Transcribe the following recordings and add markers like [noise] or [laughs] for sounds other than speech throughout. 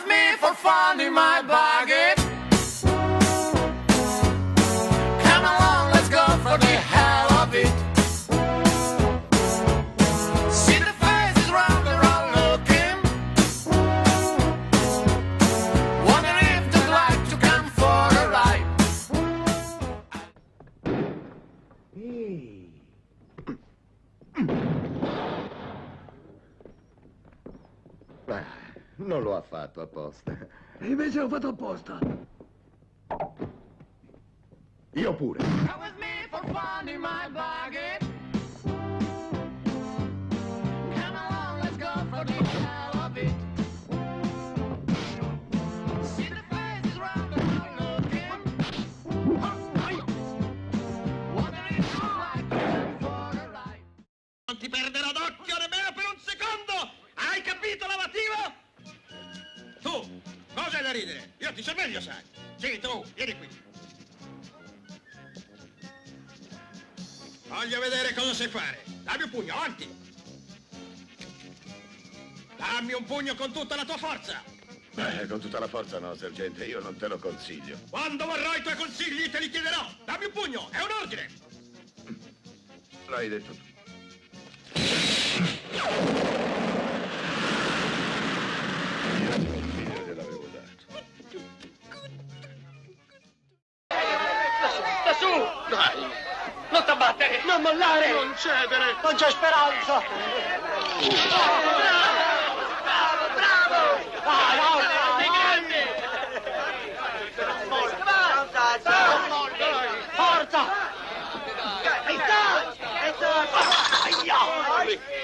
with me for fun in my bargain. Non lo ha fatto apposta. E invece l'ho fatto apposta. Io pure. Da ridere? Io ti sorveglio, sai. Sì, tu, vieni qui. Voglio vedere cosa sai fare. Dammi un pugno, avanti. Dammi un pugno con tutta la tua forza. Beh, con tutta la forza no, sergente, io non te lo consiglio. Quando vorrò i tuoi consigli te li chiederò. Dammi un pugno, è un ordine. L'hai detto tu. Dai! Non t'abbattere! Non mollare! Non cedere! Non c'è speranza! Bravo! Bravo! Bravo! Dai, dai, grande! Forza! E dai! E dai! Aia!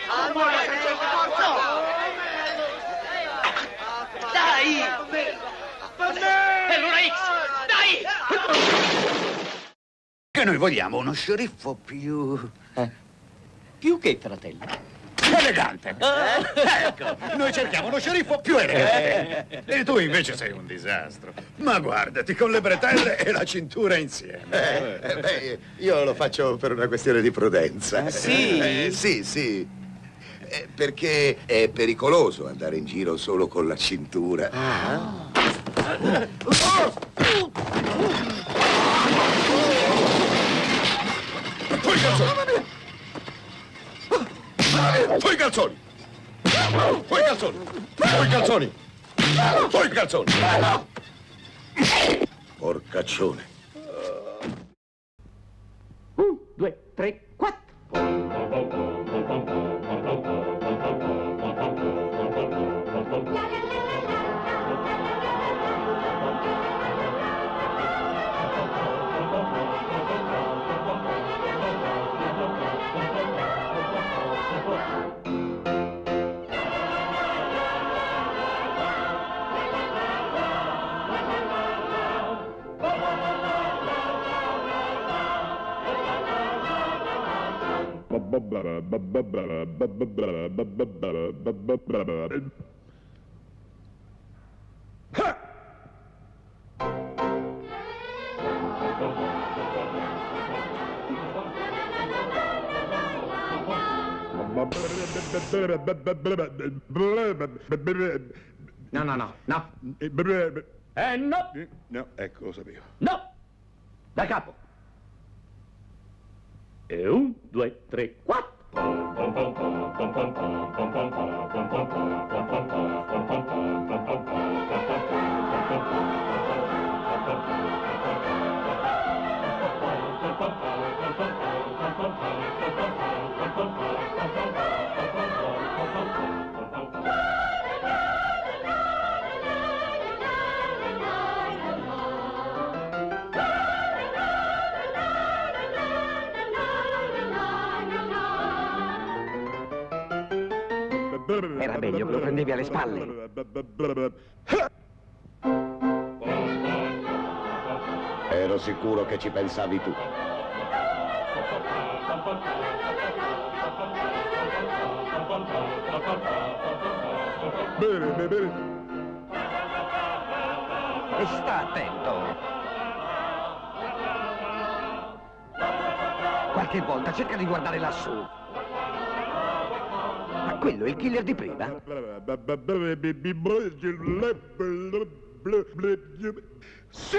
Amore, che c'è forza! Dai! E l'una X! Dai! Che noi vogliamo uno sceriffo più... Più che fratello. elegante. Ecco, noi cerchiamo uno sceriffo più elegante. E tu invece sei un disastro. Ma guardati, con le bretelle e la cintura insieme. Eh, eh, beh, io lo faccio per una questione di prudenza. Ah, sì? Eh, sì, sì. Eh, perché è pericoloso andare in giro solo con la cintura. Poi calzoni! Poi calzoni! Poi calzoni! Poi calzoni! Poi calzoni! Porcaccione. Un, due, tre, quattro. No, no, no, no. Eh no! No, ecco, lo sapevo. No! Da capo. E un, due, tre, quattro. Era meglio che lo prendevi alle spalle. Ero sicuro che ci pensavi tu. Bene, bene, bene. E sta attento. Qualche volta cerca di guardare lassù. Quello è il killer di prima? Sì!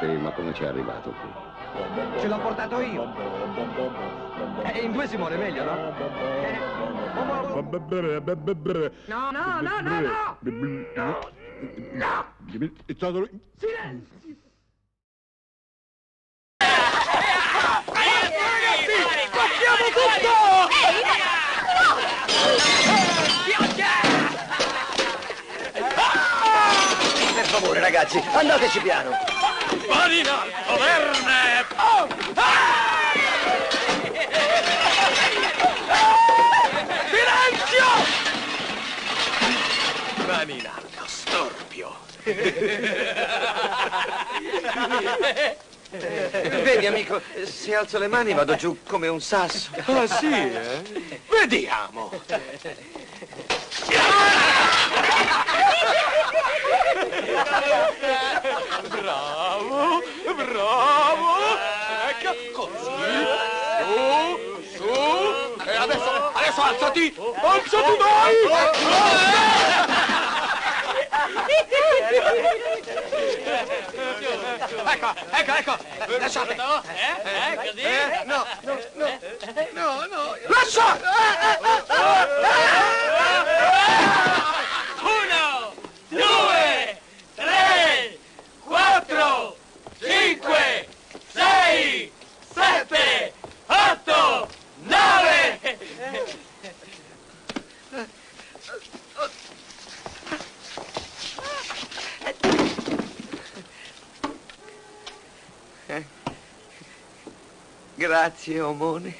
Sì, ma come ci è arrivato qui? Ce l'ho portato io. E in due si muore meglio, no? No, no, no, no, no! È stato... Silenzio! Ragazzi, andateci piano. Marina, Verne! Oh! Silenzio! Maninardo, storpio. Vedi, amico, se alzo le mani vado giù come un sasso. Ah, sì, eh? Vediamo. Bravo, bravo. Ecco, così. Su, su. E adesso, adesso alzati. Alzati, dai. Ecco, ecco, ecco. Lasciate. Eh, così? no, no, no. No, no. Lascia! Uno, due, tre, quattro, cinque, sei, sette, otto, nove. Grazie, omone.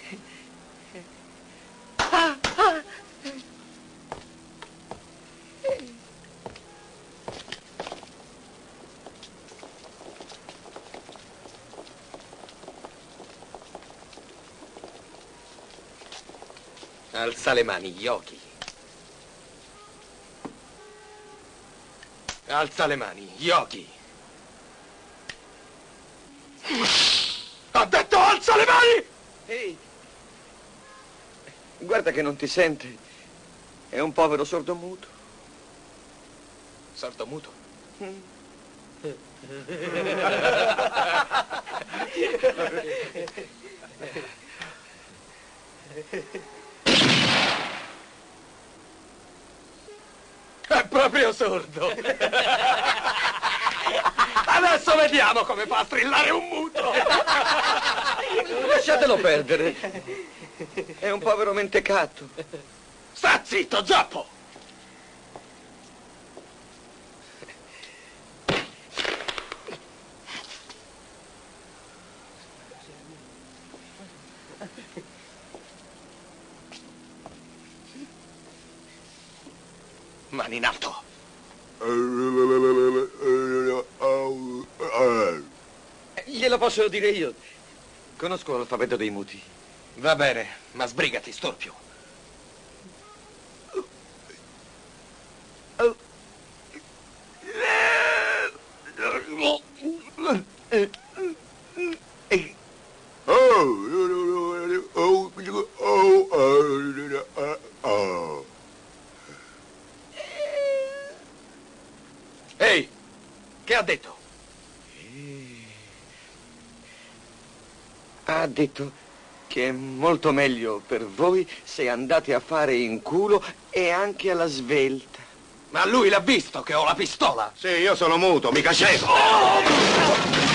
Alza le mani, Yoki. Alza le mani, Yoki. Ha detto alza le mani! Ehi! Guarda che non ti sente. È un povero sordomuto. Sordomuto. È proprio sordo. Adesso vediamo come fa a strillare un muto. [laughs] Lasciatelo perdere. È un povero mentecatto. Sta zitto, Zappo! Mani in alto. [laughs] Glielo posso dire io. Conosco l'alfabeto dei muti. Va bene, ma sbrigati, storpio. Ehi, che ha detto? Ha detto che è molto meglio per voi se andate a fare in culo e anche alla svelta. Ma lui l'ha visto che ho la pistola. Sì, io sono muto, mica cieco. Non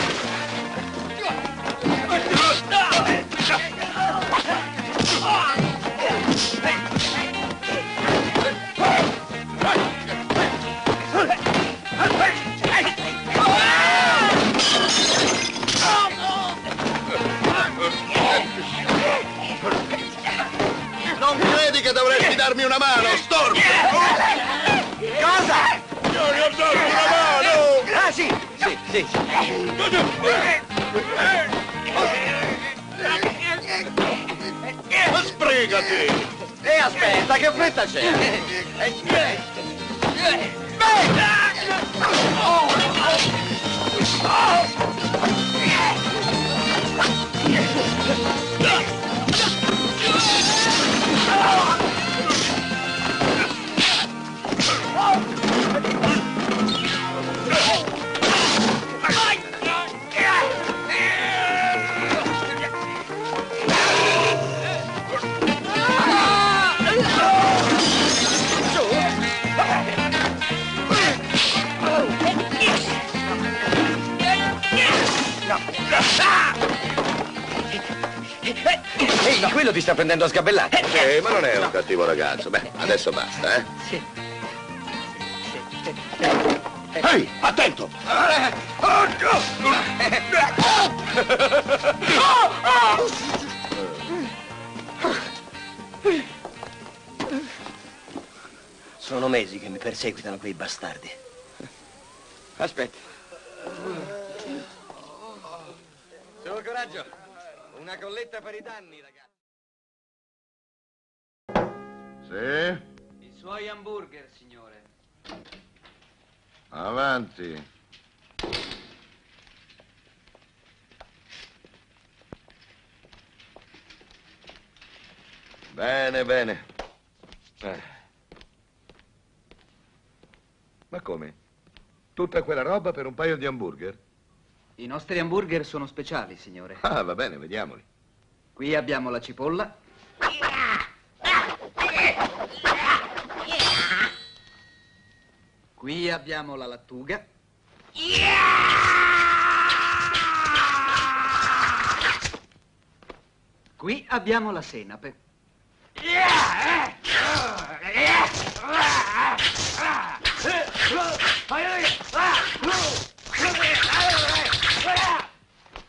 darmi una mano, Storm? Cosa? Io gli ho dato una mano! Ah, sì, sì, sì. Ma sbrigati! E aspetta, che fretta c'è? Ehi, quello ti sta prendendo a sgabellate. Eh, ma non è un cattivo ragazzo. Beh, adesso basta, eh? Ehi, attento! Sono mesi che mi perseguitano quei bastardi. Aspetta. Su, coraggio. Una colletta per i danni, ragazzi. Sì? I suoi hamburger, signore. Avanti. Bene, bene. Eh. Ma come? Tutta quella roba per un paio di hamburger? I nostri hamburger sono speciali, signore. Ah, va bene, vediamoli. Qui abbiamo la cipolla. Qui abbiamo la lattuga. Qui abbiamo la senape.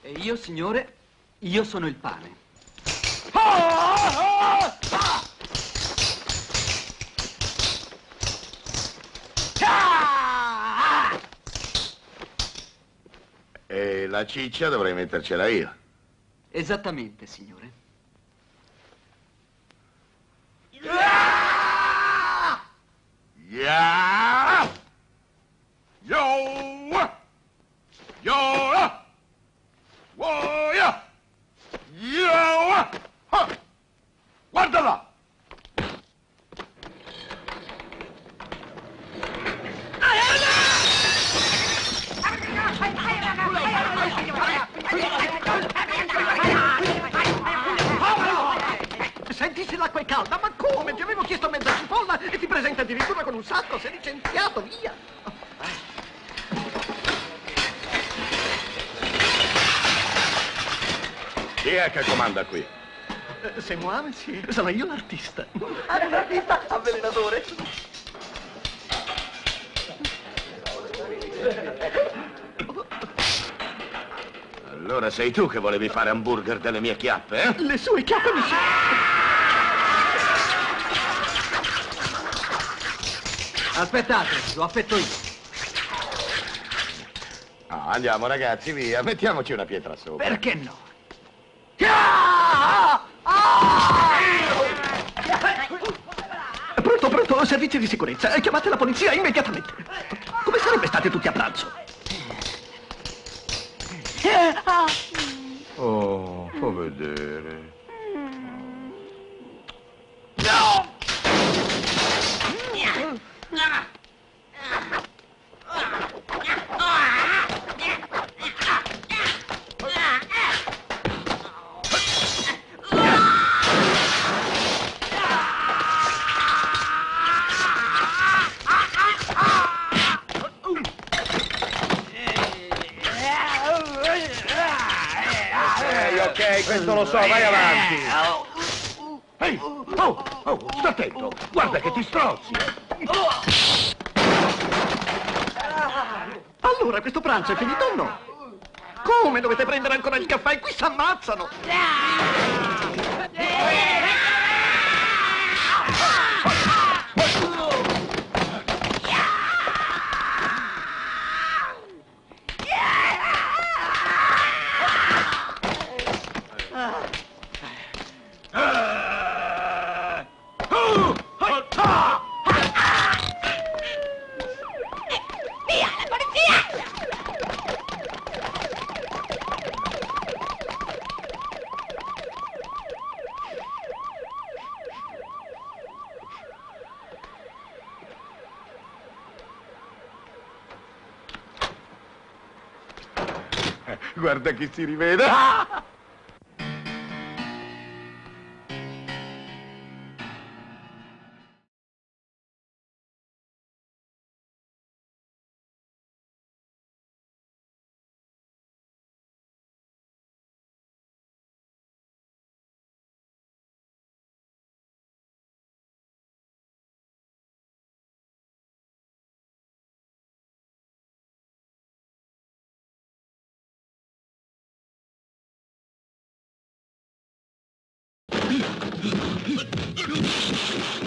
E io, signore, io sono il pane. La ciccia dovrei mettercela io. Esattamente, signore. Yeah! Yo! Yo! Whoa! Yeah! Yo! Ha! Guardala! Senti se l'acqua è calda, ma come? Ti avevo chiesto mezza cipolla e ti presenta addirittura con un sacco, licenziato, via! Chi è che comanda qui? Eh, Se muove, sì, sono io l'artista. Ah, l'artista avvelenatore. Allora sei tu che volevi fare hamburger delle mie chiappe, eh? Le sue chiappe mi sono... Aspettate, lo affetto io. Ah, andiamo ragazzi, via, mettiamoci una pietra sopra. Perché no? Pronto, pronto, servizi di sicurezza. Eh, Chiamate la polizia immediatamente. Come sarebbe state tutti a pranzo? Oh, fa vedere. Ok, ok, questo lo so, vai avanti. Ehi, oh, oh, sta attento, guarda che ti strozzi. Allora, questo pranzo è finito o no? Come dovete prendere ancora il caffè? Qui si ammazzano! Guarda chi si rivede. [laughs] あっ!